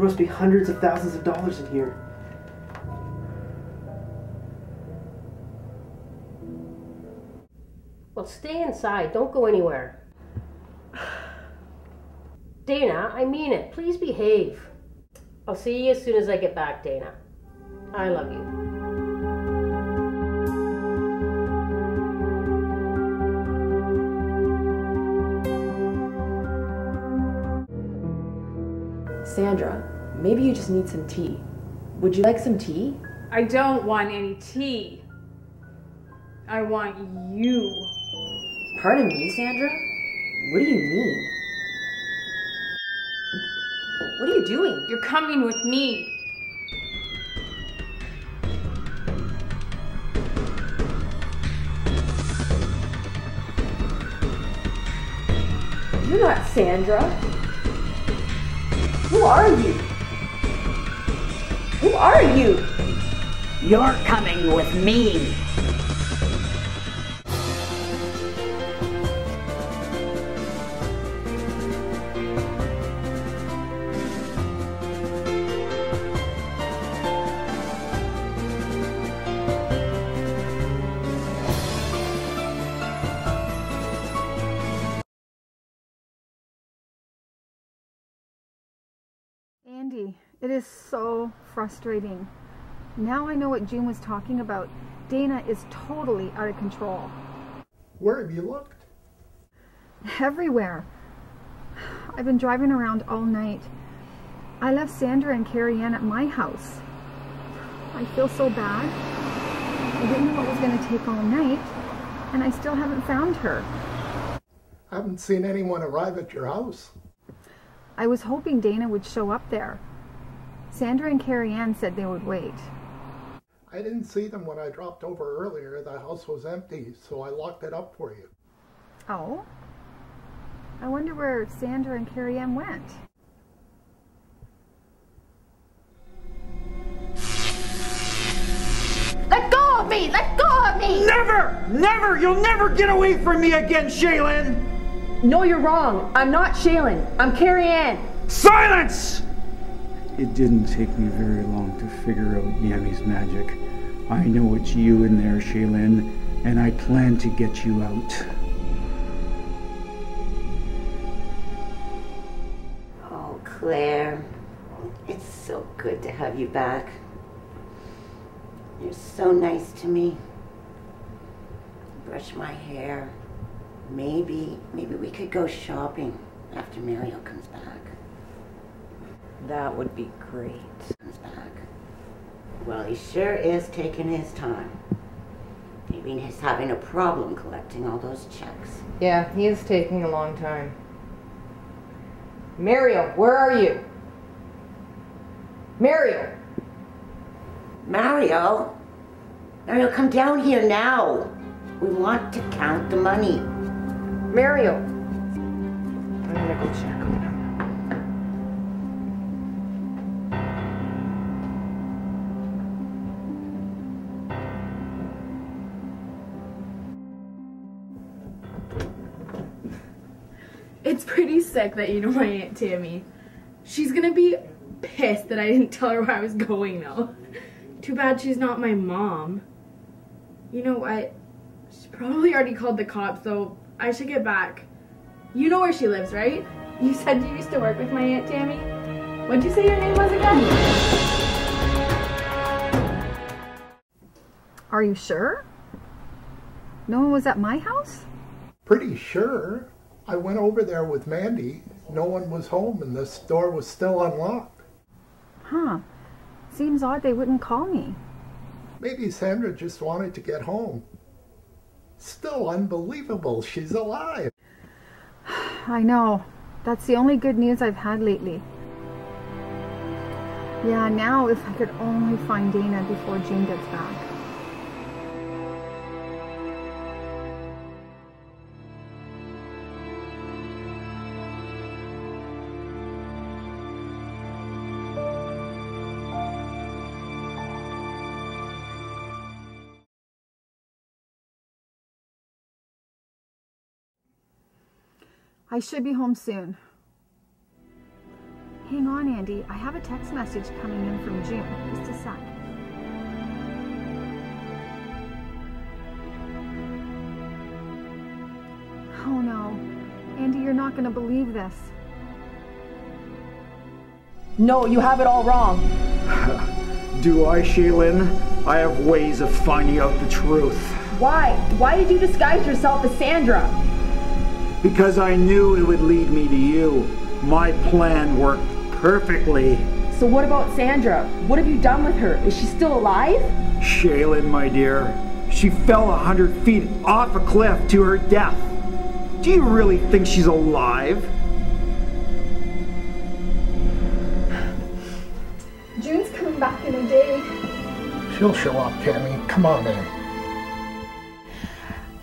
Holy. There must be hundreds of thousands of dollars in here. Well, stay inside. Don't go anywhere. Dana, I mean it. Please behave. I'll see you as soon as I get back, Dana. I love you. Sandra, maybe you just need some tea. Would you like some tea? I don't want any tea. I want you. Pardon me, Sandra? What do you mean? What are you doing? You're coming with me. You're not Sandra. Who are you? Who are you? You're coming with me. It is so frustrating. Now I know what June was talking about. Dana is totally out of control. Where have you looked? Everywhere. I've been driving around all night. I left Sandra and Carrie-Anne at my house. I feel so bad. I didn't know it was going to take all night, and I still haven't found her. I haven't seen anyone arrive at your house. I was hoping Dana would show up there. Sandra and Carrie-Anne said they would wait. I didn't see them when I dropped over earlier. The house was empty, so I locked it up for you. Oh? I wonder where Sandra and Carrie-Anne went. Let go of me! Let go of me! Never! Never! You'll never get away from me again, Shaylin! No, you're wrong. I'm not Shaylin. I'm Carrie-Anne. Silence! It didn't take me very long to figure out Yami's magic. I know it's you in there, Shaylin, and I plan to get you out. Oh, Claire, it's so good to have you back. You're so nice to me. Brush my hair. Maybe, maybe we could go shopping after Mario comes back. That would be great. Well, he sure is taking his time. Maybe he's having a problem collecting all those checks. Yeah, he is taking a long time. Mario, where are you? Mario! Mario? Mario, come down here now. We want to count the money. Mario! I'm gonna go check on him. Sick that you know my Aunt Tami. She's gonna be pissed that I didn't tell her where I was going though. Too bad she's not my mom. You know what? She probably already called the cops, so I should get back. You know where she lives, right? You said you used to work with my Aunt Tami? What'd you say your name was again? Are you sure? No one was at my house? Pretty sure. I went over there with Mandy. No one was home and the store was still unlocked. Huh. Seems odd they wouldn't call me. Maybe Sandra just wanted to get home. Still unbelievable she's alive. I know. That's the only good news I've had lately. Yeah, now if I could only find Dana before June gets back. I should be home soon. Hang on, Andy. I have a text message coming in from June. Just a sec. Oh no. Andy, you're not gonna believe this. No, you have it all wrong. Do I, Shaylin? I have ways of finding out the truth. Why? Why did you disguise yourself as Sandra? Because I knew it would lead me to you. My plan worked perfectly. So what about Sandra? What have you done with her? Is she still alive? Shaylin, my dear, she fell a hundred feet off a cliff to her death. Do you really think she's alive? June's coming back in a day. She'll show up, Tami. Come on in.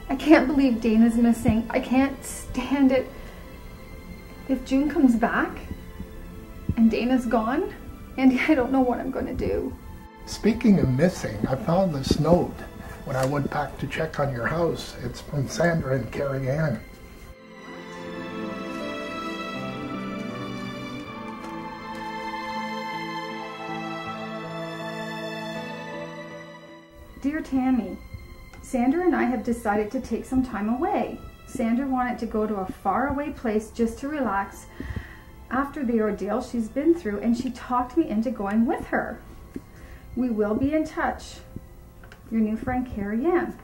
I can't believe Dana's missing. I can't stand it. If June comes back and Dana's gone, Andy, I don't know what I'm going to do. Speaking of missing, I found this note when I went back to check on your house. It's from Sandra and Carrie-Anne. Dear Tami, Sandra and I have decided to take some time away. Sandra wanted to go to a faraway place just to relax after the ordeal she's been through, and she talked me into going with her. We will be in touch. Your new friend Carrie-Anne.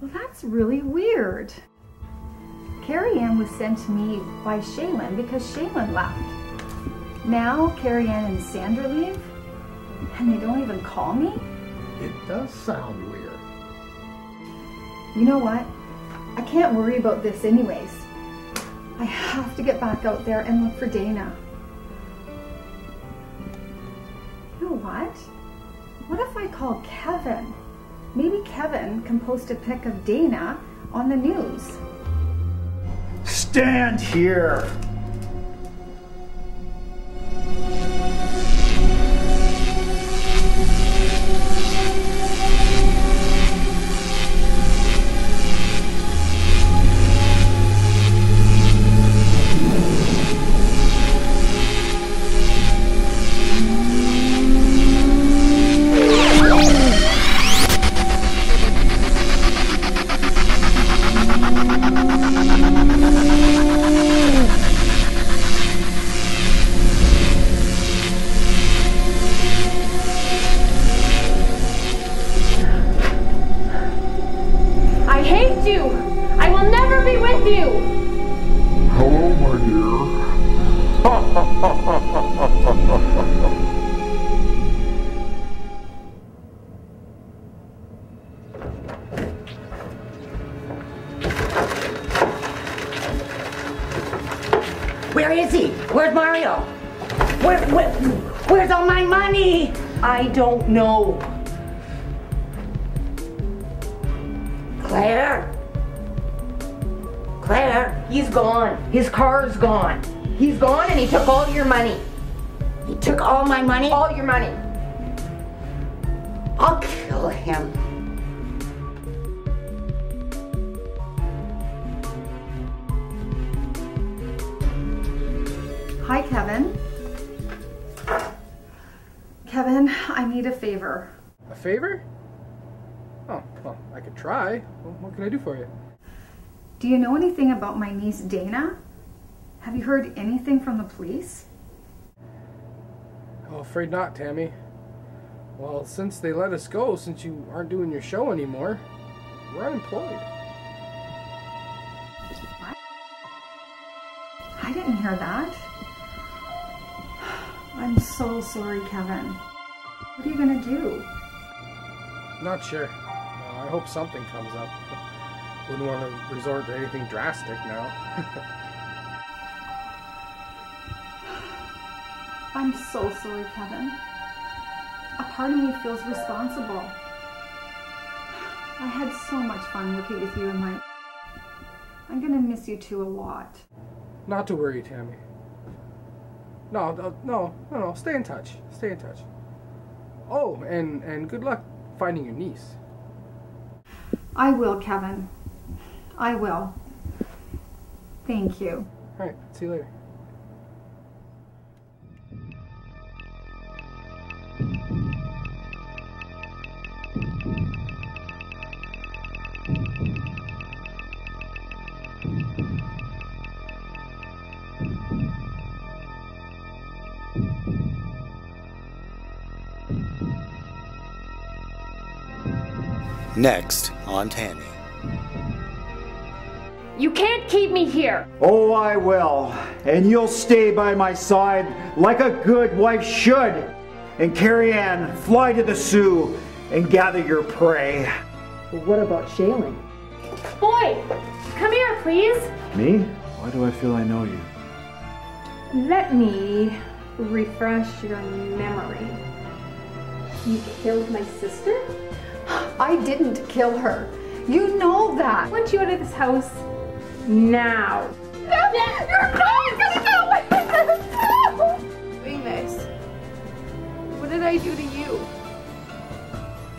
Well, that's really weird. Carrie-Anne was sent to me by Shaylin because Shaylin left. Now Carrie-Anne and Sandra leave, and they don't even call me? It does sound weird. You know what? I can't worry about this anyways. I have to get back out there and look for Dana. You know what? What if I call Kevin? Maybe Kevin can post a pic of Dana on the news. Stand here! I don't know. Claire? Claire? He's gone. His car's gone. He's gone and he took all your money. He took all my money? All your money. I'll kill him. Hi, Kevin. Kevin, I need a favor. A favor? Oh, well, I could try. What can I do for you? Do you know anything about my niece Dana? Have you heard anything from the police? Oh, afraid not, Tami. Well, since they let us go, since you aren't doing your show anymore, we're unemployed. I didn't hear that. I'm so sorry, Kevin. What are you gonna do? Not sure. Uh, I hope something comes up. Wouldn't want to resort to anything drastic now. I'm so sorry, Kevin. A part of me feels responsible. I had so much fun working with you and Mike. I'm gonna miss you two a lot. not to worry, Tami. No, no, no, no, no. Stay in touch. Stay in touch. Oh, and and good luck finding your niece. I will, Kevin. I will. Thank you. All right. See you later. Next on Tami. You can't keep me here. Oh, I will. And you'll stay by my side like a good wife should. And Carrie-Anne, fly to the Soo and gather your prey. But What about Shaylin? Boy, come here, please. Me? Why do I feel I know you? Let me refresh your memory. You killed my sister? I didn't kill her. You know that. I want you out of this house now. No, You're not gonna away Doing this. What did I do to you?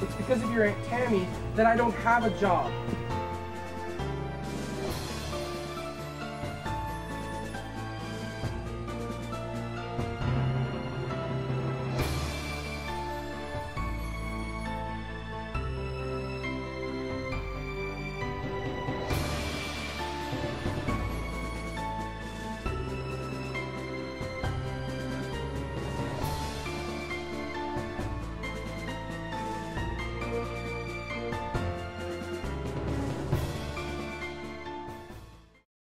It's because of your Aunt Tami that I don't have a job.